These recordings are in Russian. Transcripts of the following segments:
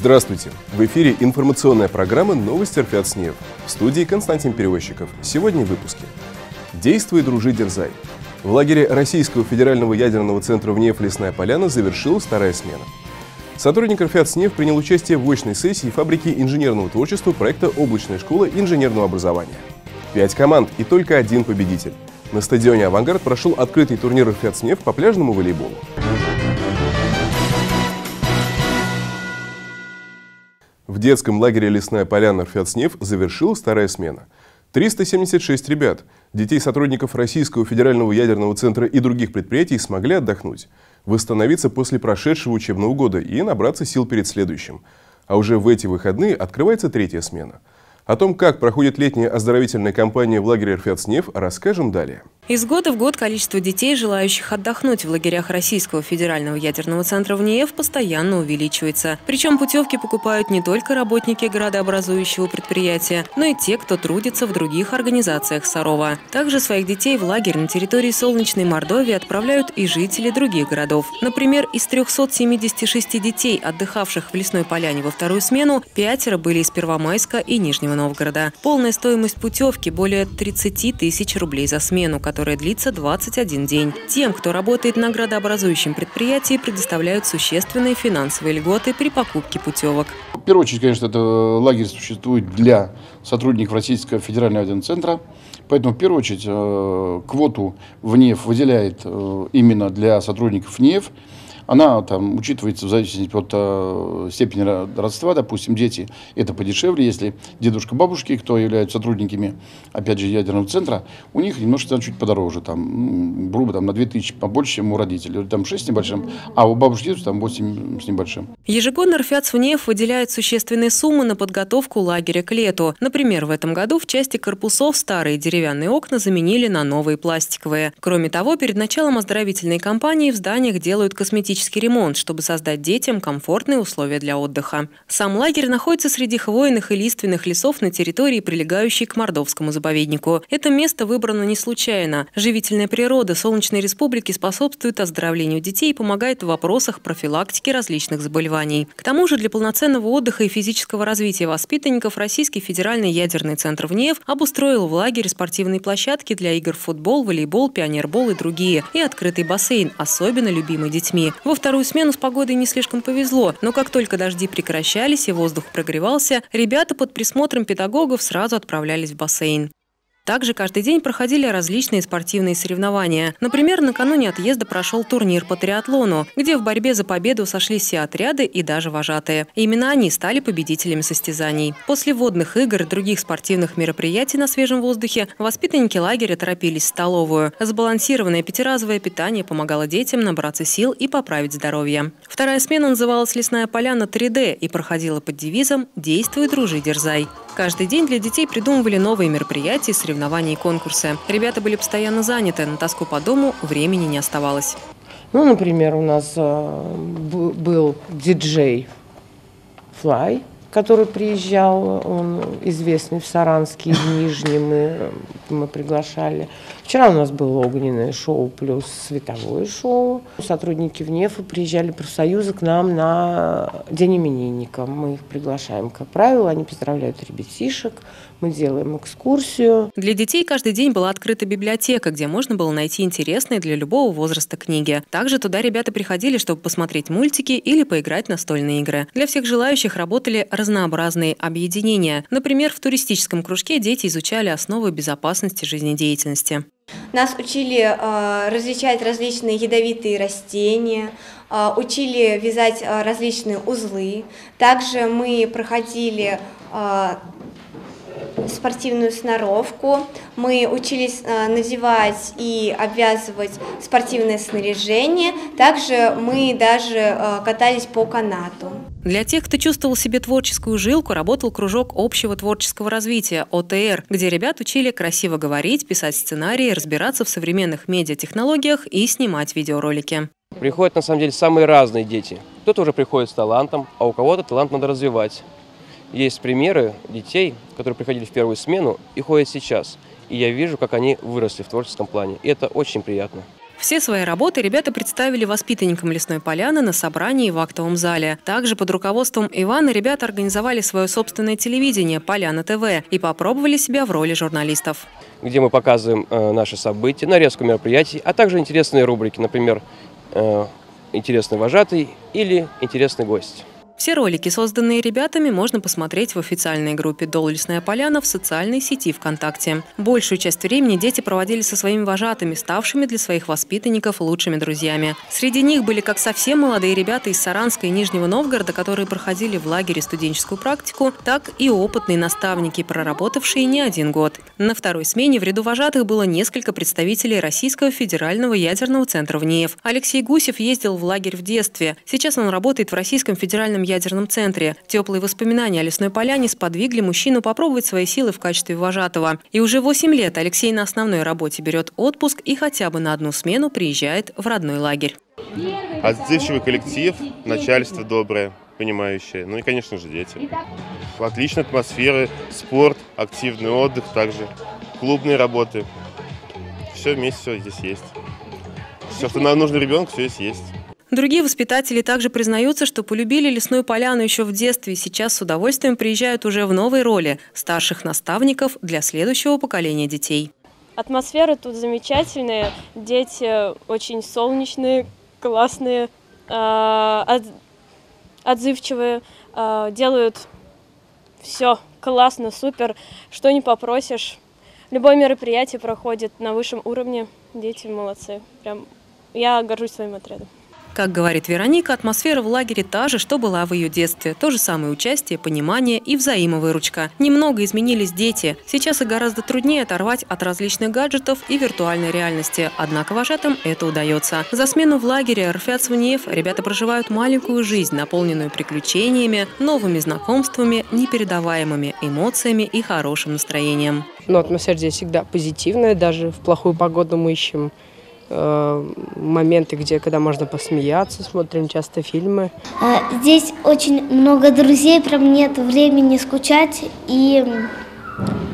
Здравствуйте! В эфире информационная программа «Новости РФИАТ СНЕВ». В студии Константин Перевозчиков. Сегодня в выпуске. Действуй, дружи, дерзай. В лагере Российского федерального ядерного центра ВНЕФ «Лесная поляна» завершилась вторая смена. Сотрудник РФИАТ СНЕВ принял участие в очной сессии фабрики инженерного творчества проекта «Облачная школа инженерного образования». Пять команд и только один победитель. На стадионе «Авангард» прошел открытый турнир РФИАТ СНЕВ по пляжному волейболу. В детском лагере «Лесная поляна» Рфятснев завершилась вторая смена. 376 ребят, детей сотрудников Российского федерального ядерного центра и других предприятий смогли отдохнуть, восстановиться после прошедшего учебного года и набраться сил перед следующим. А уже в эти выходные открывается третья смена. О том, как проходит летняя оздоровительная кампания в лагере Рфятснев, расскажем далее. Из года в год количество детей, желающих отдохнуть в лагерях Российского федерального ядерного центра в НИЭФ, постоянно увеличивается. Причем путевки покупают не только работники градообразующего предприятия, но и те, кто трудится в других организациях Сарова. Также своих детей в лагерь на территории Солнечной Мордовии отправляют и жители других городов. Например, из 376 детей, отдыхавших в Лесной Поляне во вторую смену, пятеро были из Первомайска и Нижнего Новгорода. Полная стоимость путевки – более 30 тысяч рублей за смену, которая длится 21 день. Тем, кто работает на градообразующем предприятии, предоставляют существенные финансовые льготы при покупке путевок. В первую очередь, конечно, это лагерь существует для сотрудников Российского федерального центра. Поэтому, в первую очередь, э, квоту в НЕФ выделяет э, именно для сотрудников НЕФ она там учитывается в зависимости от э, степени родства. Допустим, дети это подешевле, если дедушка, бабушки, кто являются сотрудниками, опять же, ядерного центра, у них немножко чуть подороже, там, ну, грубо, там, на 2000 побольше, чем у родителей, там 6 с небольшим, а у бабушки там 8 с небольшим. Ежегодно РФЯЦ ВНЕФ выделяет существенные суммы на подготовку лагеря к лету. Например, в этом году в части корпусов старые деревянные окна заменили на новые пластиковые. Кроме того, перед началом оздоровительной кампании в зданиях делают косметические косметический ремонт, чтобы создать детям комфортные условия для отдыха. Сам лагерь находится среди хвойных и лиственных лесов на территории, прилегающей к Мордовскому заповеднику. Это место выбрано не случайно. Живительная природа Солнечной Республики способствует оздоровлению детей и помогает в вопросах профилактики различных заболеваний. К тому же для полноценного отдыха и физического развития воспитанников Российский федеральный ядерный центр ВНЕФ обустроил в лагере спортивные площадки для игр в футбол, волейбол, пионербол и другие, и открытый бассейн, особенно любимый детьми. Во вторую смену с погодой не слишком повезло, но как только дожди прекращались и воздух прогревался, ребята под присмотром педагогов сразу отправлялись в бассейн. Также каждый день проходили различные спортивные соревнования. Например, накануне отъезда прошел турнир по триатлону, где в борьбе за победу сошлись все отряды и даже вожатые. именно они стали победителями состязаний. После водных игр и других спортивных мероприятий на свежем воздухе воспитанники лагеря торопились в столовую. Сбалансированное пятиразовое питание помогало детям набраться сил и поправить здоровье. Вторая смена называлась «Лесная поляна 3D» и проходила под девизом «Действуй, дружи, дерзай». Каждый день для детей придумывали новые мероприятия, соревнования и конкурсы. Ребята были постоянно заняты, на тоску по дому времени не оставалось. Ну, например, у нас э, был диджей Флай, который приезжал, он известный в Саранске, в Нижнем, мы, мы приглашали. Вчера у нас было огненное шоу плюс световое шоу. Сотрудники ВНЕФа приезжали профсоюза к нам на День именинника. Мы их приглашаем, как правило, они поздравляют ребятишек, мы делаем экскурсию. Для детей каждый день была открыта библиотека, где можно было найти интересные для любого возраста книги. Также туда ребята приходили, чтобы посмотреть мультики или поиграть в настольные игры. Для всех желающих работали разнообразные объединения. Например, в туристическом кружке дети изучали основы безопасности жизнедеятельности. Нас учили э, различать различные ядовитые растения, э, учили вязать э, различные узлы. Также мы проходили спортивную сноровку, мы учились э, надевать и обвязывать спортивное снаряжение, также мы даже э, катались по канату. Для тех, кто чувствовал себе творческую жилку, работал кружок общего творческого развития ОТР, где ребят учили красиво говорить, писать сценарии, разбираться в современных медиатехнологиях и снимать видеоролики. Приходят на самом деле самые разные дети. Кто-то уже приходит с талантом, а у кого-то талант надо развивать. Есть примеры детей, которые приходили в первую смену и ходят сейчас. И я вижу, как они выросли в творческом плане. И это очень приятно. Все свои работы ребята представили воспитанникам Лесной Поляны на собрании в актовом зале. Также под руководством Ивана ребята организовали свое собственное телевидение «Поляна ТВ» и попробовали себя в роли журналистов. Где мы показываем э, наши события, нарезку мероприятий, а также интересные рубрики, например, э, «Интересный вожатый» или «Интересный гость». Все ролики, созданные ребятами, можно посмотреть в официальной группе «Дол Лесная Поляна» в социальной сети ВКонтакте. Большую часть времени дети проводили со своими вожатыми, ставшими для своих воспитанников лучшими друзьями. Среди них были как совсем молодые ребята из Саранска и Нижнего Новгорода, которые проходили в лагере студенческую практику, так и опытные наставники, проработавшие не один год. На второй смене в ряду вожатых было несколько представителей Российского федерального ядерного центра в НИЕФ. Алексей Гусев ездил в лагерь в детстве. Сейчас он работает в Российском федеральном ядерном центре. Теплые воспоминания о лесной поляне сподвигли мужчину попробовать свои силы в качестве вожатого. И уже 8 лет Алексей на основной работе берет отпуск и хотя бы на одну смену приезжает в родной лагерь. Отзывчивый коллектив, начальство доброе, понимающее. Ну и, конечно же, дети. Отличная атмосфера, спорт, активный отдых также, клубные работы. Все вместе все здесь есть. Все, что нам нужно ребенку, все здесь есть. Другие воспитатели также признаются, что полюбили лесную поляну еще в детстве и сейчас с удовольствием приезжают уже в новой роли – старших наставников для следующего поколения детей. Атмосфера тут замечательная, дети очень солнечные, классные, а, отзывчивые, а, делают все классно, супер, что не попросишь. Любое мероприятие проходит на высшем уровне, дети молодцы. Прям я горжусь своим отрядом. Как говорит Вероника, атмосфера в лагере та же, что была в ее детстве. То же самое участие, понимание и взаимовыручка. Немного изменились дети. Сейчас их гораздо труднее оторвать от различных гаджетов и виртуальной реальности. Однако вожатым это удается. За смену в лагере Рфят Свуньев ребята проживают маленькую жизнь, наполненную приключениями, новыми знакомствами, непередаваемыми эмоциями и хорошим настроением. Но атмосфера здесь всегда позитивная, даже в плохую погоду мы ищем моменты, где когда можно посмеяться, смотрим часто фильмы. Э, здесь очень много друзей, прям нет времени скучать и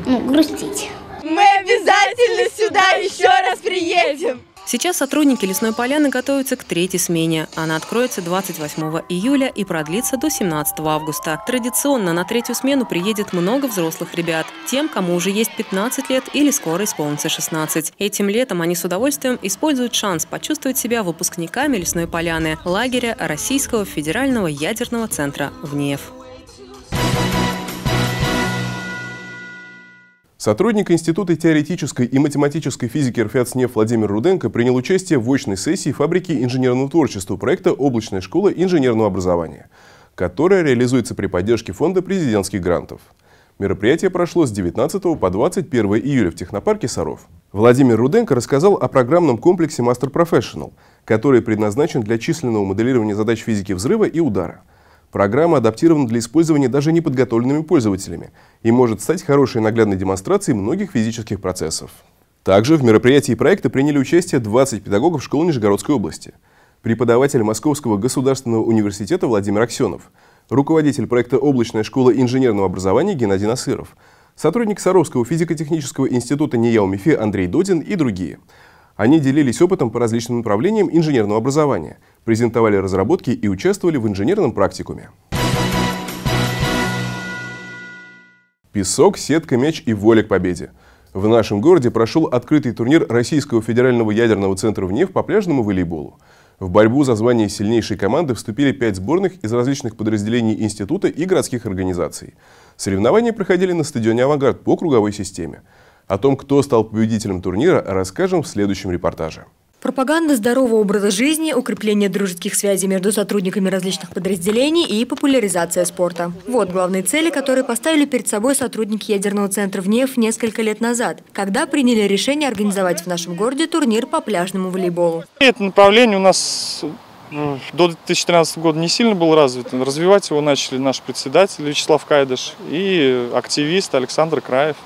ну, грустить. Мы обязательно сюда еще раз приедем. Сейчас сотрудники лесной поляны готовятся к третьей смене. Она откроется 28 июля и продлится до 17 августа. Традиционно на третью смену приедет много взрослых ребят. Тем, кому уже есть 15 лет или скоро исполнится 16. Этим летом они с удовольствием используют шанс почувствовать себя выпускниками лесной поляны лагеря Российского федерального ядерного центра в Сотрудник Института теоретической и математической физики РФЯЦНЕФ Владимир Руденко принял участие в очной сессии фабрики инженерного творчества проекта «Облачная школа инженерного образования», которая реализуется при поддержке фонда президентских грантов. Мероприятие прошло с 19 по 21 июля в технопарке «Саров». Владимир Руденко рассказал о программном комплексе Master Professional, который предназначен для численного моделирования задач физики взрыва и удара – Программа адаптирована для использования даже неподготовленными пользователями и может стать хорошей наглядной демонстрацией многих физических процессов. Также в мероприятии проекта приняли участие 20 педагогов школы Нижегородской области, преподаватель Московского государственного университета Владимир Аксенов, руководитель проекта «Облачная школа инженерного образования» Геннадий Насыров, сотрудник Саровского физико-технического института НИЯУ МИФИ Андрей Додин и другие – они делились опытом по различным направлениям инженерного образования, презентовали разработки и участвовали в инженерном практикуме. Песок, сетка, мяч и воля к победе. В нашем городе прошел открытый турнир Российского федерального ядерного центра в НЕФ по пляжному волейболу. В борьбу за звание сильнейшей команды вступили пять сборных из различных подразделений института и городских организаций. Соревнования проходили на стадионе «Авангард» по круговой системе. О том, кто стал победителем турнира, расскажем в следующем репортаже. Пропаганда здорового образа жизни, укрепление дружеских связей между сотрудниками различных подразделений и популяризация спорта. Вот главные цели, которые поставили перед собой сотрудники ядерного центра в НЕФ несколько лет назад, когда приняли решение организовать в нашем городе турнир по пляжному волейболу. Это направление у нас э, до 2013 года не сильно было развито. Развивать его начали наш председатель Вячеслав Кайдыш и активист Александр Краев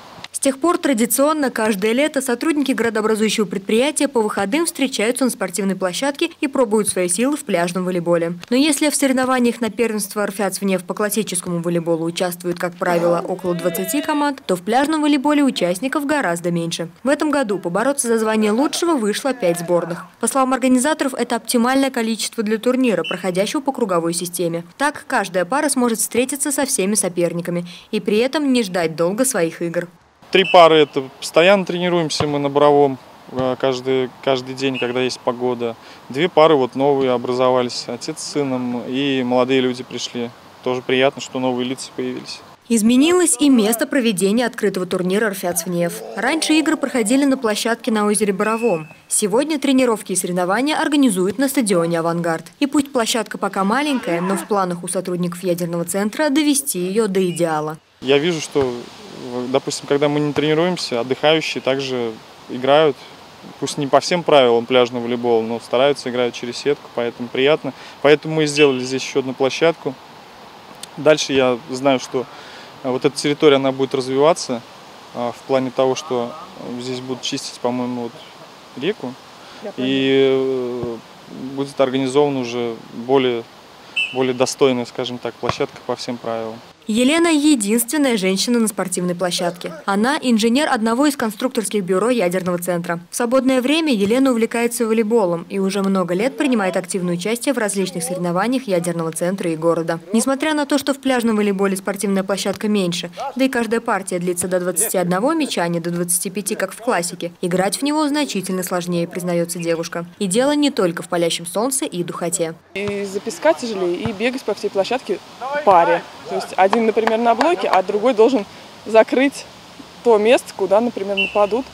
тех пор традиционно каждое лето сотрудники градообразующего предприятия по выходным встречаются на спортивной площадке и пробуют свои силы в пляжном волейболе. Но если в соревнованиях на первенство РФЯЦ-ВНЕФ по классическому волейболу участвуют, как правило, около 20 команд, то в пляжном волейболе участников гораздо меньше. В этом году побороться за звание лучшего вышло 5 сборных. По словам организаторов, это оптимальное количество для турнира, проходящего по круговой системе. Так, каждая пара сможет встретиться со всеми соперниками и при этом не ждать долго своих игр. Три пары это постоянно тренируемся мы на Боровом э, каждый, каждый день, когда есть погода. Две пары вот новые образовались, отец с сыном, и молодые люди пришли. Тоже приятно, что новые лица появились. Изменилось и место проведения открытого турнира «Рфяцвнев». Раньше игры проходили на площадке на озере Боровом. Сегодня тренировки и соревнования организуют на стадионе «Авангард». И пусть площадка пока маленькая, но в планах у сотрудников ядерного центра довести ее до идеала. Я вижу, что допустим, когда мы не тренируемся, отдыхающие также играют, пусть не по всем правилам пляжного волейбола, но стараются играть через сетку, поэтому приятно. Поэтому мы сделали здесь еще одну площадку. Дальше я знаю, что а, вот эта территория, она будет развиваться а, в плане того, что здесь будут чистить, по-моему, вот реку. И э, будет организован уже более, более достойная, скажем так, площадка по всем правилам. Елена – единственная женщина на спортивной площадке. Она – инженер одного из конструкторских бюро ядерного центра. В свободное время Елена увлекается волейболом и уже много лет принимает активное участие в различных соревнованиях ядерного центра и города. Несмотря на то, что в пляжном волейболе спортивная площадка меньше, да и каждая партия длится до 21 мяча, а не до 25, как в классике, играть в него значительно сложнее, признается девушка. И дело не только в палящем солнце и духоте. Из-за песка тяжелее и бегать по всей площадке паре. То есть один, например, на блоке, а другой должен закрыть то место, куда, например, нападут,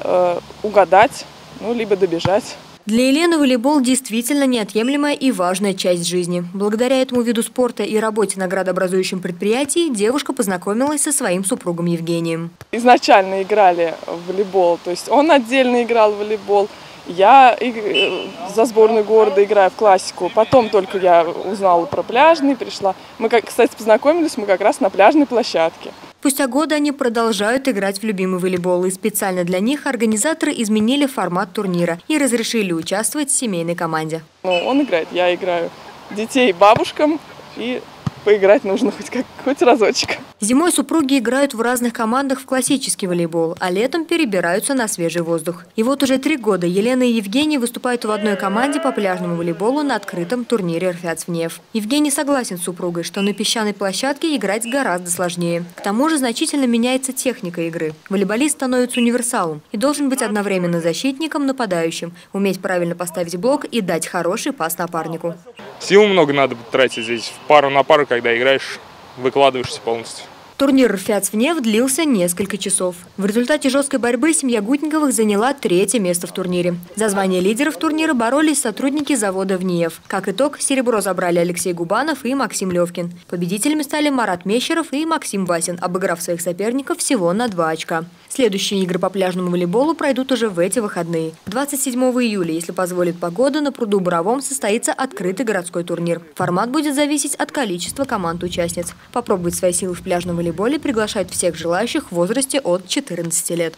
э, угадать, ну, либо добежать. Для Елены волейбол действительно неотъемлемая и важная часть жизни. Благодаря этому виду спорта и работе на градообразующем предприятии девушка познакомилась со своим супругом Евгением. Изначально играли в волейбол, то есть он отдельно играл в волейбол, я э, за сборную города играю в классику. Потом только я узнала про пляжный, пришла. Мы, кстати, познакомились мы как раз на пляжной площадке. Спустя годы они продолжают играть в любимый волейбол, и специально для них организаторы изменили формат турнира и разрешили участвовать в семейной команде. Ну, он играет, я играю детей бабушкам и поиграть нужно хоть, как, хоть разочек. Зимой супруги играют в разных командах в классический волейбол, а летом перебираются на свежий воздух. И вот уже три года Елена и Евгений выступают в одной команде по пляжному волейболу на открытом турнире РФЯЦ-ВНЕФ. Евгений согласен с супругой, что на песчаной площадке играть гораздо сложнее. К тому же значительно меняется техника игры. Волейболист становится универсалом и должен быть одновременно защитником, нападающим, уметь правильно поставить блок и дать хороший пас напарнику. Сил много надо тратить здесь. Пару на пару, когда играешь, выкладываешься полностью. Турнир «Рфяцвнев» длился несколько часов. В результате жесткой борьбы семья Гутниковых заняла третье место в турнире. За звание лидеров турнира боролись сотрудники завода «Вниев». Как итог, серебро забрали Алексей Губанов и Максим Левкин. Победителями стали Марат Мещеров и Максим Васин, обыграв своих соперников всего на два очка. Следующие игры по пляжному волейболу пройдут уже в эти выходные. 27 июля, если позволит погода, на пруду Боровом состоится открытый городской турнир. Формат будет зависеть от количества команд-участниц. Попробовать свои силы в пляжном волейболе приглашают всех желающих в возрасте от 14 лет.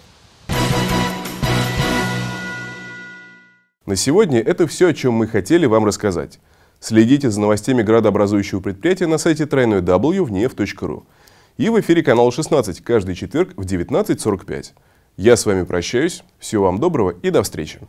На сегодня это все, о чем мы хотели вам рассказать. Следите за новостями градообразующего предприятия на сайте www.vnef.ru и в эфире канал 16 каждый четверг в 19.45. Я с вами прощаюсь. Всего вам доброго и до встречи.